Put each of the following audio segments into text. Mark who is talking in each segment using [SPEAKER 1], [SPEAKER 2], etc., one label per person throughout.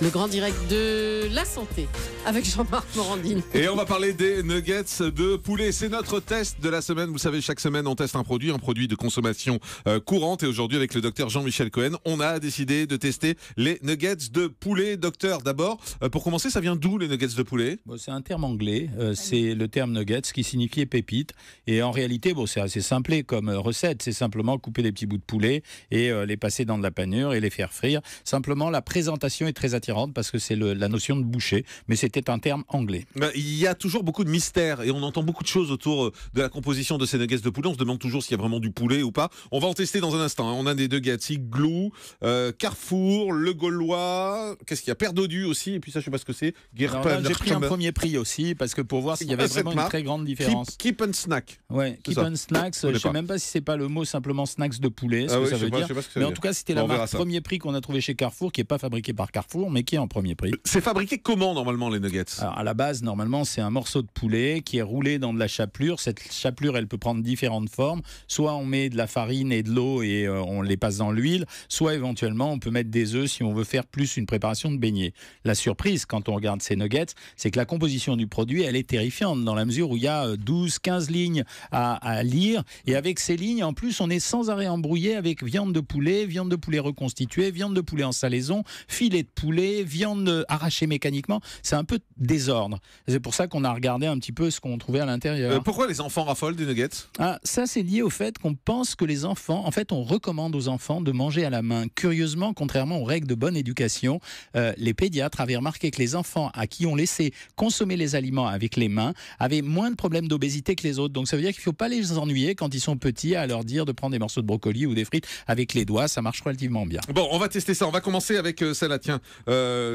[SPEAKER 1] Le grand direct de la santé avec Jean-Marc Morandine.
[SPEAKER 2] Et on va parler des nuggets de poulet. C'est notre test de la semaine. Vous savez, chaque semaine, on teste un produit, un produit de consommation euh, courante. Et aujourd'hui, avec le docteur Jean-Michel Cohen, on a décidé de tester les nuggets de poulet. Docteur, d'abord, euh, pour commencer, ça vient d'où les nuggets de poulet?
[SPEAKER 3] Bon, C'est un terme anglais. Euh, c'est le terme nuggets qui signifiait pépite. Et en réalité, bon, c'est assez simplé comme recette. C'est simplement couper des petits bouts de poulet et les passer dans de la panure et les faire frire. Simplement, la présentation est très attirante parce que c'est la notion de boucher, mais c'était un terme anglais.
[SPEAKER 2] Bah, il y a toujours beaucoup de mystères et on entend beaucoup de choses autour euh, de la composition de ces nuggets de poulet. On se demande toujours s'il y a vraiment du poulet ou pas. On va en tester dans un instant. Hein. On a des nuggets Igloo, euh, Carrefour, Le Gaulois, qu'est-ce qu'il y a? Père Dodu aussi, et puis ça je sais pas ce que c'est.
[SPEAKER 3] J'ai pris un premier prix aussi parce que pour voir s'il y avait vraiment une très grande différence.
[SPEAKER 2] Keep, and Snack.
[SPEAKER 3] Ouais, Keep and Snacks. Je sais même pas si c'est pas le mot simplement snacks de poulet, ce ah que ça veut dire. mais en tout cas, c'était la marque premier prix qu'on a trouvé chez Carrefour, qui est pas fabriqué par Carrefour, mais qui est en premier prix.
[SPEAKER 2] C'est fabriqué comment normalement les nuggets?
[SPEAKER 3] Alors, À la base, normalement, c'est un morceau de poulet qui est roulé dans de la chapelure. Cette chapelure, elle peut prendre différentes formes. Soit on met de la farine et de l'eau et euh, on les passe dans l'huile, soit éventuellement on peut mettre des œufs si on veut faire plus une préparation de beignet. La surprise quand on regarde ces nuggets, c'est que la composition du produit, elle est terrifiante dans la mesure où il y a 12, euh, 15 lignes à, à lire. Et avec ces lignes, en plus, on est sans arrêt embrouillé avec viande de poulet, viande de poulet reconstituée, viande de poulet en salaison, filet de poulet, viande arraché mécaniquement, c'est un peu désordre. C'est pour ça qu'on a regardé un petit peu ce qu'on trouvait à l'intérieur. Euh,
[SPEAKER 2] pourquoi les enfants raffolent des nuggets?
[SPEAKER 3] Ah, Ça, c'est lié au fait qu'on pense que les enfants, en fait, on recommande aux enfants de manger à la main. Curieusement, contrairement aux règles de bonne éducation, euh, les pédiatres avaient remarqué que les enfants à qui on laissait consommer les aliments avec les mains avaient moins de problèmes d'obésité que les autres. Donc ça veut dire qu'il ne faut pas les ennuyer quand ils sont petits à leur dire de prendre des morceaux de brocoli ou des frites avec les doigts. Ça marche relativement bien.
[SPEAKER 2] Bon, on va tester ça. On va commencer avec euh, celle-là. Tiens,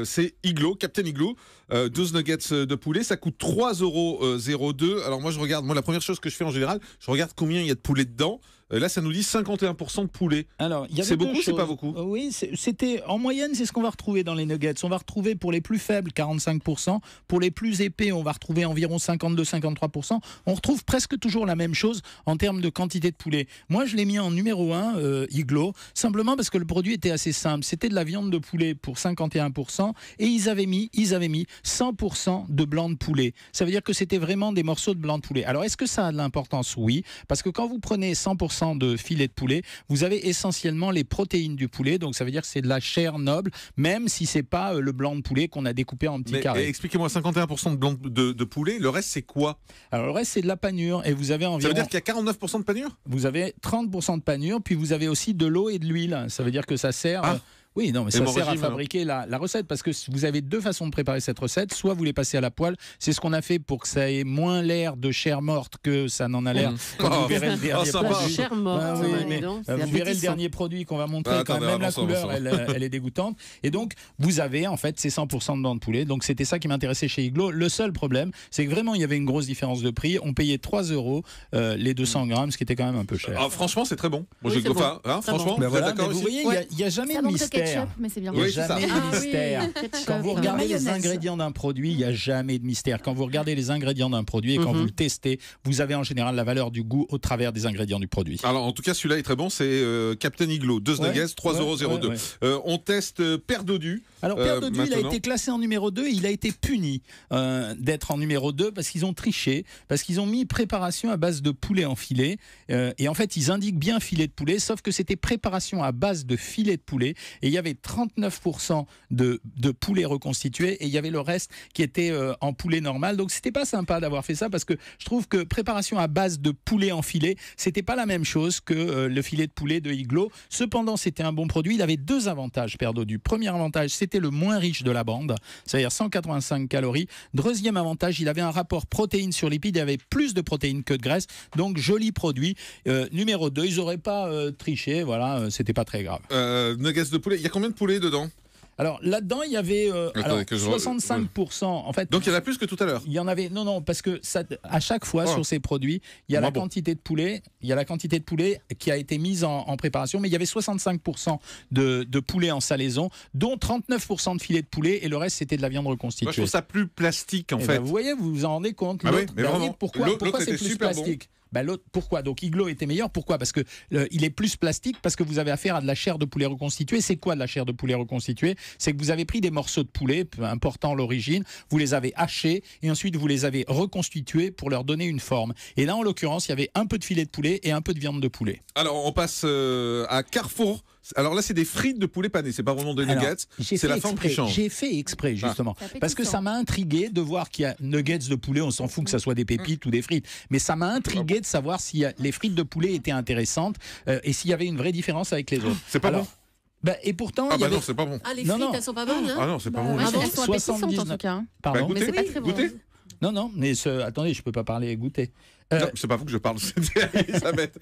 [SPEAKER 2] c'est Iglo, Captain Iglo, 12 nuggets de poulet, ça coûte 3,02 euros. Alors moi je regarde, moi la première chose que je fais en général, je regarde combien il y a de poulet dedans. Euh, là, ça nous dit 51% de poulet. Alors, c'est beaucoup, c'est pas beaucoup.
[SPEAKER 3] Oui, c'était en moyenne, c'est ce qu'on va retrouver dans les nuggets. On va retrouver pour les plus faibles 45%, pour les plus épais, on va retrouver environ 52-53%. On retrouve presque toujours la même chose en termes de quantité de poulet. Moi, je l'ai mis en numéro 1, euh, Iglo, simplement parce que le produit était assez simple. C'était de la viande de poulet pour 51% et ils avaient mis, ils avaient mis 100% de blanc de poulet. Ça veut dire que c'était vraiment des morceaux de blanc de poulet. Alors, est-ce que ça a de l'importance? Oui, parce que quand vous prenez 100% de filet de poulet, vous avez essentiellement les protéines du poulet. Donc ça veut dire que c'est de la chair noble, même si c'est pas euh, le blanc de poulet qu'on a découpé en petits carrés.
[SPEAKER 2] Expliquez-moi, 51% de blanc de, poulet, le reste c'est quoi?
[SPEAKER 3] Alors le reste c'est de la panure et vous avez environ.
[SPEAKER 2] Ça veut dire qu'il y a 49% de panure?
[SPEAKER 3] Vous avez 30% de panure, puis vous avez aussi de l'eau et de l'huile. Ça veut dire que ça sert. Ah. Oui, non, mais ça sert à fabriquer la, recette parce que vous avez deux façons de préparer cette recette. Soit vous les passez à la poêle, c'est ce qu'on a fait pour que ça ait moins l'air de chair morte que ça n'en a l'air.
[SPEAKER 1] Vous verrez le dernier produit. Chair morte,
[SPEAKER 3] ah vous verrez le dernier produit qu'on va montrer. Ah, quand même la couleur, elle, est dégoûtante. Et donc, vous avez en fait ces 100% de dents de poulet. Donc, c'était ça qui m'intéressait chez Iglo. Le seul problème, c'est que vraiment, il y avait une grosse différence de prix. On payait 3 euros euh, les 200 grammes, ce qui était quand même un peu cher.
[SPEAKER 2] Ah, franchement, c'est très bon. Moi, oui, hein, franchement,
[SPEAKER 3] vous, vous voyez, il n'y a, jamais de mystère.
[SPEAKER 1] Bien
[SPEAKER 3] il n'y a jamais de ah mystère. Quand vous regardez les ingrédients d'un produit, il n'y a jamais de mystère. Quand vous regardez les ingrédients d'un produit et quand mhm. vous le testez, vous avez en général la valeur du goût au travers des ingrédients du produit.
[SPEAKER 2] Alors en tout cas, celui-là est très bon. C'est euh, Captain Iglo, 2 nuggets, 3,02€. Euh, on teste euh, Père Dodu.
[SPEAKER 3] Alors Père Dodu, il a été classé en numéro 2 et il a été puni d'être en numéro 2 parce qu'ils ont triché, parce qu'ils ont mis préparation à base de poulet en filet. et en fait, ils indiquent bien filet de poulet, sauf que c'était préparation à base de filet de poulet. Et il y avait 39 de, de poulet reconstitué et il y avait le reste qui était euh, en poulet normal. Donc c'était pas sympa d'avoir fait ça parce que je trouve que préparation à base de poulet en filet, c'était pas la même chose que euh, le filet de poulet de Iglo. Cependant, c'était un bon produit. Il avait deux avantages, Père du Premier avantage, c'était le moins riche de la bande, c'est-à-dire 185 calories. Deuxième avantage, il avait un rapport protéines sur lipides, il avait plus de protéines que de graisse. Donc joli produit. Euh, numéro 2, ils n'auraient pas triché, voilà, c'était pas très grave.
[SPEAKER 2] nuggets de poulet, y a combien de poulet dedans
[SPEAKER 3] alors là-dedans, il y avait euh, 65%. En fait,
[SPEAKER 2] Donc il y en a plus que tout à l'heure.
[SPEAKER 3] Il y en avait. Non, non, parce que ça, à chaque fois oh. sur ces produits, il y a la quantité de poulet, il y a la quantité de poulet qui a été mise en, préparation, mais il y avait 65% de, de, poulet en salaison, dont 39% de filet de poulet, et le reste c'était de la viande reconstituée. Moi, je
[SPEAKER 2] trouve ça plus plastique en eh
[SPEAKER 3] fait.
[SPEAKER 2] Ben,
[SPEAKER 3] vous voyez, vous vous en rendez compte. Ah oui, mais vraiment. Pourquoi, pourquoi c'est plus plastique bah, l'autre, pourquoi? Donc Iglo était meilleur, pourquoi? Parce que euh, il est plus plastique, parce que vous avez affaire à de la chair de poulet reconstituée. C'est quoi de la chair de poulet reconstituée? C'est que vous avez pris des morceaux de poulet, peu important l'origine, vous les avez hachés et ensuite vous les avez reconstitués pour leur donner une forme. Et là, en l'occurrence, il y avait un peu de filet de poulet et un peu de viande de poulet.
[SPEAKER 2] Alors, on passe euh, à Carrefour. Alors là, c'est des frites de poulet pané, c'est pas vraiment des nuggets. C'est la forme qui change.
[SPEAKER 3] J'ai fait exprès, justement.
[SPEAKER 1] C'est
[SPEAKER 3] Parce que ça m'a intrigué de voir qu'il y a nuggets de poulet, on s'en fout que ça soit des pépites ou des frites. Mais ça m'a intrigué de savoir si euh, les frites de poulet étaient intéressantes euh, et s'il y avait une vraie différence avec les autres.
[SPEAKER 2] C'est pas
[SPEAKER 3] Alors,
[SPEAKER 2] bon.
[SPEAKER 3] bah, et pourtant,
[SPEAKER 2] Ah
[SPEAKER 3] y
[SPEAKER 2] bah
[SPEAKER 3] avait.
[SPEAKER 2] non, c'est pas bon.
[SPEAKER 1] Ah, les
[SPEAKER 3] Non,
[SPEAKER 1] frites,
[SPEAKER 3] non.
[SPEAKER 1] elles sont pas bonnes. hein
[SPEAKER 2] Ah non, c'est pas bon.
[SPEAKER 1] Bah,
[SPEAKER 2] du tout.
[SPEAKER 1] elles sont appétissantes en
[SPEAKER 3] 79.
[SPEAKER 1] tout cas. hein.
[SPEAKER 3] Pardon.
[SPEAKER 2] Bah,
[SPEAKER 1] Mais c'est pas très bon.
[SPEAKER 2] goûtez.
[SPEAKER 3] Non, non, mais ce- attendez, je peux pas parler et goûter. Euh,
[SPEAKER 2] Non, c'est pas vous que je parle, c'est Elisabeth.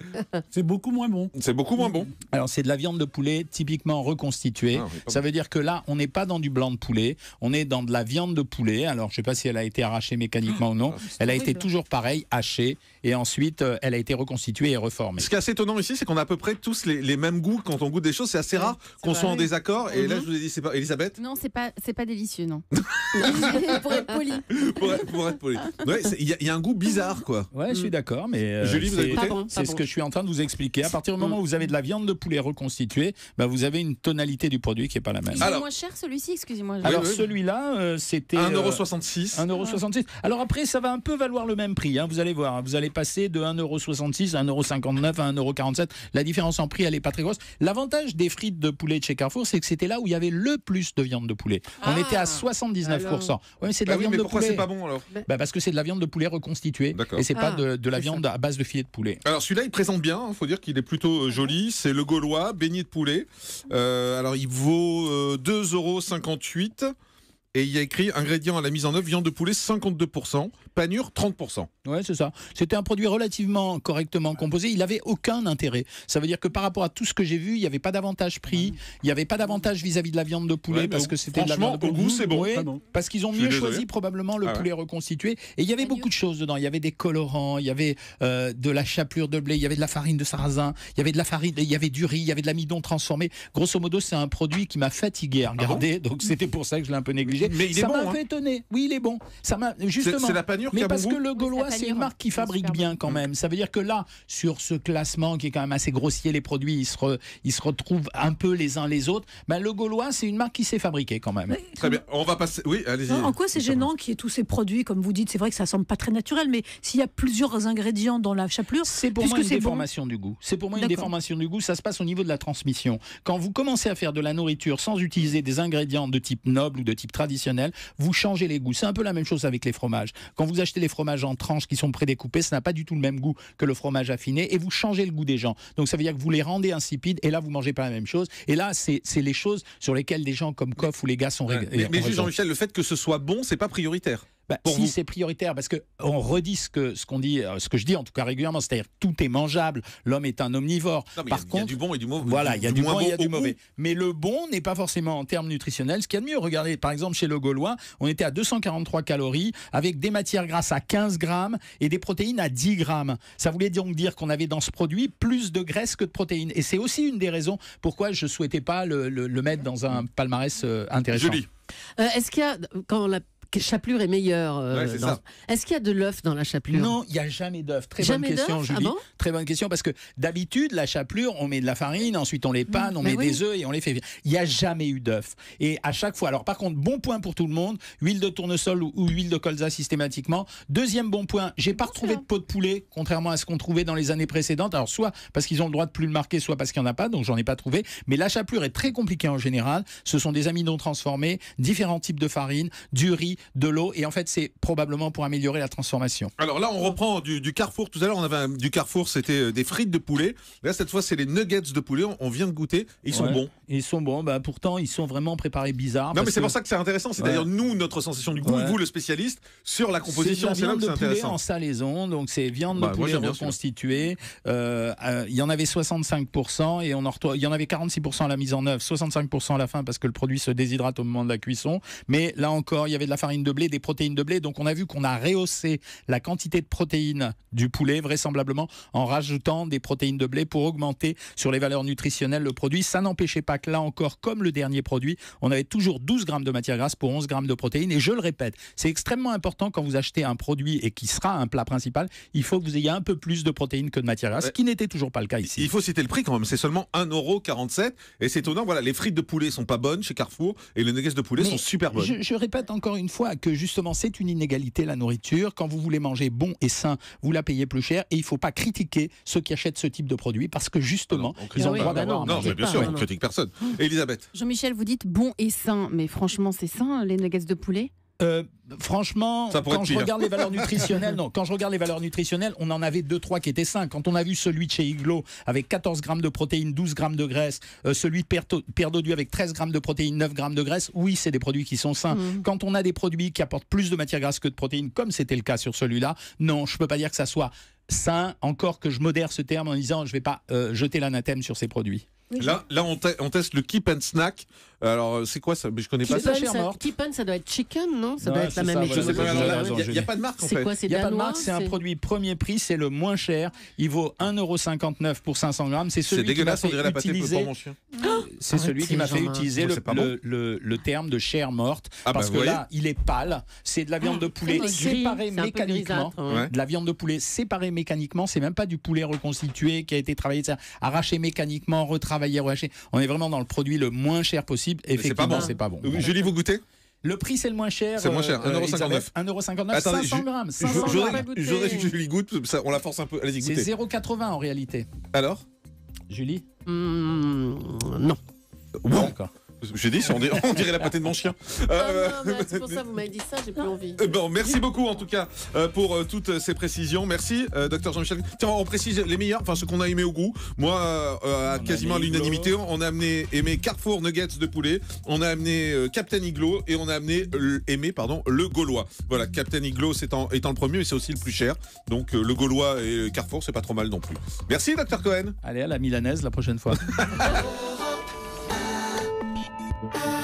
[SPEAKER 4] C'est beaucoup moins bon.
[SPEAKER 2] C'est beaucoup moins bon.
[SPEAKER 3] Alors c'est de la viande de poulet typiquement reconstituée.
[SPEAKER 2] Ah
[SPEAKER 3] Ça veut dire que là, on n'est pas dans du blanc de poulet, on est dans de la viande de poulet. Alors je sais pas si elle a été arrachée mécaniquement ou non. Elle a été toujours pareille, hachée, et ensuite euh, elle a été reconstituée et reformée.
[SPEAKER 2] Ce qui est assez étonnant ici, c'est qu'on a à peu près tous les, les mêmes goûts quand on goûte des choses. C'est assez rare qu'on soit en désaccord. Et là,
[SPEAKER 1] Mhm.
[SPEAKER 2] je vous ai dit, c'est pas Elisabeth
[SPEAKER 5] Non, c'est pas, c'est pas délicieux, non.
[SPEAKER 1] Pour être poli.
[SPEAKER 2] pour, être- pour être poli. Ouais, il y, a- il y a un goût bizarre, quoi.
[SPEAKER 3] Ouais, suis d'accord, mais euh,
[SPEAKER 2] Julie, vous avez
[SPEAKER 3] c'est-
[SPEAKER 1] bon,
[SPEAKER 3] ce
[SPEAKER 1] bon.
[SPEAKER 3] que je suis en train de vous expliquer. À partir du moment où vous avez de la viande de poulet reconstituée, bah, vous avez une tonalité du produit qui est pas la même.
[SPEAKER 5] Il est
[SPEAKER 2] Alors-
[SPEAKER 5] moins cher celui-ci, excusez-moi.
[SPEAKER 2] Ah,
[SPEAKER 3] Alors
[SPEAKER 2] oui, oui.
[SPEAKER 3] celui-là, euh, c'était euh,
[SPEAKER 2] 1,66€.
[SPEAKER 3] 1,66€. Alors après, ça va un peu valoir le même prix. hein, vous allez voir. hein. Vous allez passer de 1,66€ à 1,59€ à 1,47€. La différence en prix, elle n'est pas très grosse. L'avantage des frites de poulet de chez Carrefour, c'est que c'était là où il y avait le plus de viande de poulet. On
[SPEAKER 1] Ah,
[SPEAKER 3] était à 79%. Ouais, mais c'est de la
[SPEAKER 2] Ah oui,
[SPEAKER 3] viande
[SPEAKER 2] mais
[SPEAKER 3] de
[SPEAKER 2] pourquoi
[SPEAKER 3] poulet.
[SPEAKER 2] c'est pas bon alors?
[SPEAKER 3] Bah, parce que c'est de la viande de poulet reconstituée.
[SPEAKER 2] D'accord.
[SPEAKER 3] Et c'est pas
[SPEAKER 1] Ah,
[SPEAKER 3] de, de la viande à base de filet de poulet.
[SPEAKER 2] Alors celui-là, il présente bien. Il faut dire qu'il est plutôt euh, joli. C'est le Gaulois, beignet de poulet. Euh, alors il vaut euh, 2,58€. Et il y a écrit ingrédients à la mise en œuvre viande de poulet 52%, panure 30%.
[SPEAKER 3] Ouais, c'est ça. C'était un produit relativement correctement composé. Il n'avait aucun intérêt. Ça veut dire que par rapport à tout ce que j'ai vu, il n'y avait pas d'avantage prix. Il n'y avait pas d'avantage vis-à-vis de la viande de poulet
[SPEAKER 2] Ouais,
[SPEAKER 3] parce que c'était de la
[SPEAKER 2] franchement,
[SPEAKER 3] viande de
[SPEAKER 2] au goût, c'est bon.
[SPEAKER 3] Ouais,
[SPEAKER 4] Très bon.
[SPEAKER 3] Parce qu'ils ont mieux
[SPEAKER 2] désolé.
[SPEAKER 3] choisi probablement le
[SPEAKER 2] Ah ouais.
[SPEAKER 3] poulet reconstitué. Et il y avait beaucoup de choses dedans. Il y avait des colorants, il y avait euh, de la chapelure de blé, il y avait de la farine de sarrasin, il y avait de la farine, il y avait du riz, il y avait de l'amidon transformé. Grosso modo, c'est un produit qui m'a fatigué à regarder. donc c'était pour ça que je l'ai un peu négligé.
[SPEAKER 2] Mais il est
[SPEAKER 3] ça
[SPEAKER 2] bon,
[SPEAKER 3] m'a
[SPEAKER 2] hein.
[SPEAKER 3] fait étonner. Oui, il est bon. Ça m'a
[SPEAKER 2] C'est
[SPEAKER 3] justement.
[SPEAKER 2] c'est la panure qui
[SPEAKER 3] Mais
[SPEAKER 2] a bon
[SPEAKER 3] parce
[SPEAKER 2] goût
[SPEAKER 3] que le Gaulois,
[SPEAKER 5] c'est
[SPEAKER 3] une marque qui fabrique bien quand même. Ça veut dire que là, sur ce classement qui est quand même assez grossier, les produits, ils se, re- ils se retrouvent un peu les uns les autres. Ben, le Gaulois, c'est une marque qui s'est fabriquée quand même.
[SPEAKER 2] Très bien. On va passer. Oui, allez-y.
[SPEAKER 6] En quoi c'est gênant qu'il y ait tous ces produits, comme vous dites C'est vrai que ça semble pas très naturel, mais s'il y a plusieurs ingrédients dans la chapelure,
[SPEAKER 3] C'est pour moi une
[SPEAKER 6] bon.
[SPEAKER 3] déformation du goût. C'est pour moi une déformation du goût. Ça se passe au niveau de la transmission. Quand vous commencez à faire de la nourriture sans utiliser des ingrédients de type noble ou de type traditionnel, vous changez les goûts. C'est un peu la même chose avec les fromages. Quand vous achetez les fromages en tranches qui sont prédécoupés, ça n'a pas du tout le même goût que le fromage affiné et vous changez le goût des gens. Donc ça veut dire que vous les rendez insipides et là vous mangez pas la même chose. Et là c'est les choses sur lesquelles des gens comme Koff ou les gars sont
[SPEAKER 2] Ouais. Mais, mais. Jean-Michel, le fait que ce soit bon, c'est pas prioritaire.
[SPEAKER 3] Bah,
[SPEAKER 2] Pour
[SPEAKER 3] si c'est prioritaire, parce que on redit ce que ce qu'on dit, euh, ce que je dis en tout cas régulièrement, c'est-à-dire tout est mangeable. L'homme est un omnivore.
[SPEAKER 2] Non, mais
[SPEAKER 3] Par
[SPEAKER 2] il y a- il y, a
[SPEAKER 3] contre,
[SPEAKER 2] du bon et du mauvais.
[SPEAKER 3] voilà, il y a du, bon et il y a du
[SPEAKER 2] goût.
[SPEAKER 3] mauvais. Mais le bon n'est pas forcément en termes nutritionnels. Ce qu'il y a de mieux, regardez, par exemple, chez le Gaulois, on était à 243 calories, avec des matières grasses à 15 grammes et des protéines à 10 grammes. Ça voulait donc dire qu'on avait dans ce produit plus de graisse que de protéines. Et c'est aussi une des raisons pourquoi je souhaitais pas le, le- le mettre dans un palmarès euh, intéressant.
[SPEAKER 2] Julie.
[SPEAKER 1] Euh, Est-ce qu'il y a, quand la chapelure est meilleure, euh,
[SPEAKER 2] Ouais,
[SPEAKER 1] dans- est-ce qu'il y a de l'œuf dans la chapelure?
[SPEAKER 3] Non, il n'y a jamais d'œuf. Très
[SPEAKER 1] Jamais
[SPEAKER 3] bonne question,
[SPEAKER 1] Ah
[SPEAKER 3] Julie.
[SPEAKER 1] bon?
[SPEAKER 3] Très bonne question parce que d'habitude, la chapelure, on met de la farine, ensuite on les panne, on
[SPEAKER 1] Mais
[SPEAKER 3] met
[SPEAKER 1] oui.
[SPEAKER 3] des œufs et on les fait. Il n'y a jamais eu d'œuf. Et à chaque fois, alors par contre, bon point pour tout le monde, huile de tournesol ou, ou huile de colza systématiquement. Deuxième bon point, j'ai pas retrouvé de peau de poulet, contrairement à ce qu'on trouvait dans les années précédentes. Alors soit parce qu'ils ont le droit de plus le marquer, soit parce qu'il n'y en a pas, donc j'en ai pas trouvé. Mais la chapelure est très compliquée en général. Ce sont des amidons transformés, différents types de farine, du riz, de l'eau, et en fait, c'est probablement pour améliorer la transformation.
[SPEAKER 2] Alors là, on reprend du, du Carrefour. Tout à l'heure, on avait un- du Carrefour, c'était euh, des frites de poulet. Là, cette fois, c'est les nuggets de poulet. On, on vient de goûter. Ils sont
[SPEAKER 3] Ouais.
[SPEAKER 2] bons.
[SPEAKER 3] Ils sont bons, bah pourtant ils sont vraiment préparés bizarres.
[SPEAKER 2] Non, mais c'est
[SPEAKER 3] que
[SPEAKER 2] pour ça que c'est intéressant. C'est
[SPEAKER 3] Ouais.
[SPEAKER 2] d'ailleurs nous, notre sensation du goût,
[SPEAKER 3] Ouais.
[SPEAKER 2] vous, le spécialiste, sur la composition.
[SPEAKER 3] C'est
[SPEAKER 2] là que
[SPEAKER 3] viande
[SPEAKER 2] c'est
[SPEAKER 3] de poulet
[SPEAKER 2] intéressant.
[SPEAKER 3] en salaison, donc c'est viande
[SPEAKER 2] Bah,
[SPEAKER 3] de poulet reconstituée. Euh, euh, il y en avait 65% et on en retrouve- il y en avait 46% à la mise en œuvre, 65% à la fin parce que le produit se déshydrate au moment de la cuisson. Mais là encore, il y avait de la farine de blé, des protéines de blé. Donc on a vu qu'on a rehaussé la quantité de protéines du poulet, vraisemblablement en rajoutant des protéines de blé pour augmenter sur les valeurs nutritionnelles le produit. Ça n'empêchait pas que là encore, comme le dernier produit, on avait toujours 12 grammes de matière grasse pour 11 grammes de protéines. Et je le répète, c'est extrêmement important quand vous achetez un produit et qui sera un plat principal, il faut que vous ayez un peu plus de protéines que de matière grasse, ce qui n'était toujours pas le cas ici.
[SPEAKER 2] Il faut citer le prix quand même, c'est seulement 1,47€ et c'est étonnant, voilà, les frites de poulet sont pas bonnes chez Carrefour et les nuggets de poulet
[SPEAKER 3] Mais
[SPEAKER 2] sont super bonnes.
[SPEAKER 3] Je, je répète encore une fois que justement c'est une inégalité la nourriture. Quand vous voulez manger bon et sain, vous la payez plus cher et il ne faut pas critiquer ceux qui achètent ce type de produit parce que justement
[SPEAKER 2] Ah non, on
[SPEAKER 3] ils ont le droit d'avoir.
[SPEAKER 1] Non,
[SPEAKER 2] mais bien
[SPEAKER 1] pas,
[SPEAKER 2] sûr, on
[SPEAKER 1] non.
[SPEAKER 2] critique personne. Elisabeth
[SPEAKER 5] Jean-Michel, vous dites bon et sain, mais franchement, c'est sain les nuggets de poulet?
[SPEAKER 3] Euh, franchement, quand je regarde les valeurs nutritionnelles, non, quand je regarde les valeurs nutritionnelles, on en avait deux trois qui étaient sains. Quand on a vu celui de chez Iglo avec 14 grammes de protéines, 12 grammes de graisse, euh, celui de Pierre Dodu avec 13 grammes de protéines, 9 grammes de graisse, oui, c'est des produits qui sont sains.
[SPEAKER 5] Mhm.
[SPEAKER 3] Quand on a des produits qui apportent plus de matière grasse que de protéines, comme c'était le cas sur celui-là, non, je peux pas dire que ça soit sain. Encore que je modère ce terme en disant, je vais pas euh, jeter l'anathème sur ces produits.
[SPEAKER 6] Oui,
[SPEAKER 2] Là, là on, te- on teste le Keep and Snack. Alors, euh, c'est quoi ça? Mais Je connais pas ça.
[SPEAKER 1] Keep On, ça doit être chicken, non? Ça
[SPEAKER 3] Ouais,
[SPEAKER 1] doit être la même
[SPEAKER 3] raison,
[SPEAKER 2] il n'y a, pas de marque en
[SPEAKER 1] C'est
[SPEAKER 2] fait.
[SPEAKER 1] quoi C'est
[SPEAKER 3] Il n'y a pas de marque, c'est un produit premier prix, c'est le moins cher. Il vaut 1,59€ pour 500 grammes. C'est celui qui m'a
[SPEAKER 2] dégueulasse, on
[SPEAKER 3] fait
[SPEAKER 2] dirait la pâté pour
[SPEAKER 3] utiliser,
[SPEAKER 2] mon chien.
[SPEAKER 3] C'est celui qui m'a fait utiliser
[SPEAKER 2] Non,
[SPEAKER 3] le,
[SPEAKER 2] c'est pas
[SPEAKER 3] le, le- le terme de chair morte.
[SPEAKER 2] Ah bah,
[SPEAKER 3] parce que là, il est pâle. C'est de la viande de poulet
[SPEAKER 1] C'est
[SPEAKER 3] séparée
[SPEAKER 1] c'est
[SPEAKER 3] mécaniquement.
[SPEAKER 1] ouais.
[SPEAKER 3] De la viande de poulet séparée mécaniquement, c'est même pas du poulet reconstitué qui a été travaillé, etc., arraché mécaniquement, retravaillé, rehaché. On est vraiment dans le produit le moins cher possible.
[SPEAKER 2] c'est pas
[SPEAKER 3] Effectivement,
[SPEAKER 2] bon.
[SPEAKER 3] c'est pas bon.
[SPEAKER 2] Euh, Julie, vous goûtez?
[SPEAKER 3] Le prix, c'est le moins cher.
[SPEAKER 2] C'est moins cher,
[SPEAKER 3] euh,
[SPEAKER 2] 1,59.
[SPEAKER 3] Elisabeth, 1,59€,
[SPEAKER 2] Attendez,
[SPEAKER 3] 500
[SPEAKER 2] je-
[SPEAKER 3] grammes.
[SPEAKER 2] Je
[SPEAKER 3] 500
[SPEAKER 2] je
[SPEAKER 3] grammes.
[SPEAKER 2] voudrais
[SPEAKER 1] pas goûter.
[SPEAKER 2] je que Julie goûte, ça, on la force un peu. Allez-y,
[SPEAKER 3] C'est
[SPEAKER 2] goûtez.
[SPEAKER 3] 0,80 en réalité.
[SPEAKER 2] Alors?
[SPEAKER 3] Julie?
[SPEAKER 1] Hmm, non.
[SPEAKER 2] Bon,
[SPEAKER 3] D'accord.
[SPEAKER 2] J'ai dit, on dirait, on dirait la pâté de mon chien.
[SPEAKER 1] Ah,
[SPEAKER 2] Euh,
[SPEAKER 1] non, mais c'est pour ça que vous m'avez dit ça, j'ai plus envie.
[SPEAKER 2] Euh, Bon, merci beaucoup en tout cas euh, pour euh, toutes ces précisions. Merci, docteur Jean-Michel. Tiens, on précise les meilleurs, enfin ce qu'on a aimé au goût. Moi, euh, quasiment à l'unanimité, on a amené aimé Carrefour Nuggets de poulet, on a amené euh, Captain Iglo et on a amené aimé pardon le Gaulois. Voilà, Captain Iglo étant, étant le premier, mais c'est aussi le plus cher. Donc le Gaulois et Carrefour, c'est pas trop mal non plus. Merci, docteur Cohen.
[SPEAKER 3] Allez, à la milanaise la prochaine fois. Thank you.